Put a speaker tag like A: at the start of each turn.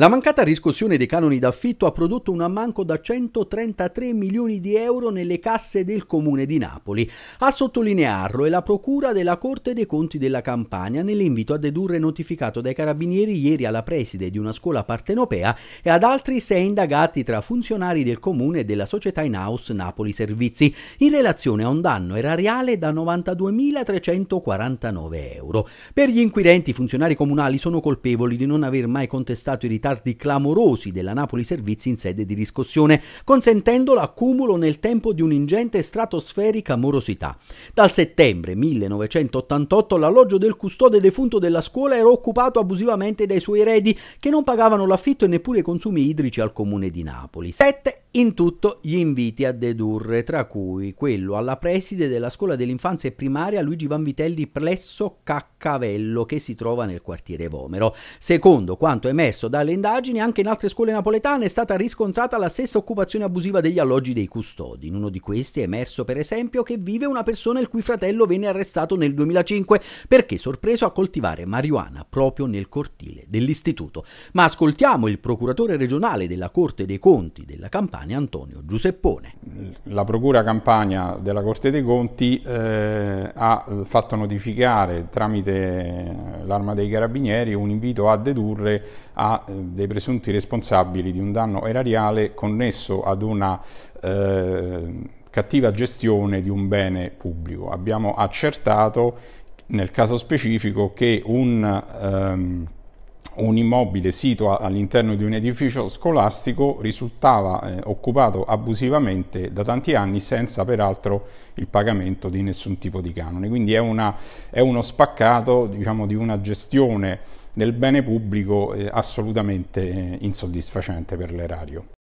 A: La mancata riscossione dei canoni d'affitto ha prodotto un ammanco da 133 milioni di euro nelle casse del comune di Napoli. A sottolinearlo è la procura della Corte dei Conti della Campania nell'invito a dedurre notificato dai carabinieri ieri alla preside di una scuola partenopea e ad altri sei indagati tra funzionari del comune e della società in house Napoli Servizi in relazione a un danno erariale da 92.349 euro. Per gli inquirenti i funzionari comunali sono colpevoli di non aver mai contestato i ritardi ritardi clamorosi della Napoli Servizi in sede di riscossione, consentendo l'accumulo nel tempo di un'ingente stratosferica morosità. Dal settembre 1988 l'alloggio del custode defunto della scuola era occupato abusivamente dai suoi eredi che non pagavano l'affitto e neppure i consumi idrici al comune di Napoli. Sette in tutto gli inviti a dedurre, tra cui quello alla preside della scuola dell'infanzia e primaria Luigi Vanvitelli Plesso Caccavello che si trova nel quartiere Vomero. Secondo quanto emerso dalle indagini, anche in altre scuole napoletane è stata riscontrata la stessa occupazione abusiva degli alloggi dei custodi. In uno di questi è emerso per esempio che vive una persona il cui fratello venne arrestato nel 2005 perché sorpreso a coltivare marijuana proprio nel cortile dell'istituto. Ma ascoltiamo il procuratore regionale della Corte dei Conti della Campania Campania Antonio Giuseppone.
B: La Procura Campania della Corte dei Conti eh, ha fatto notificare tramite l'Arma dei Carabinieri un invito a dedurre a eh, dei presunti responsabili di un danno erariale connesso ad una eh, cattiva gestione di un bene pubblico. Abbiamo accertato nel caso specifico che un ehm, un immobile sito all'interno di un edificio scolastico risultava eh, occupato abusivamente da tanti anni senza peraltro il pagamento di nessun tipo di canone. Quindi è, una, è uno spaccato diciamo, di una gestione del bene pubblico eh, assolutamente eh, insoddisfacente per l'erario.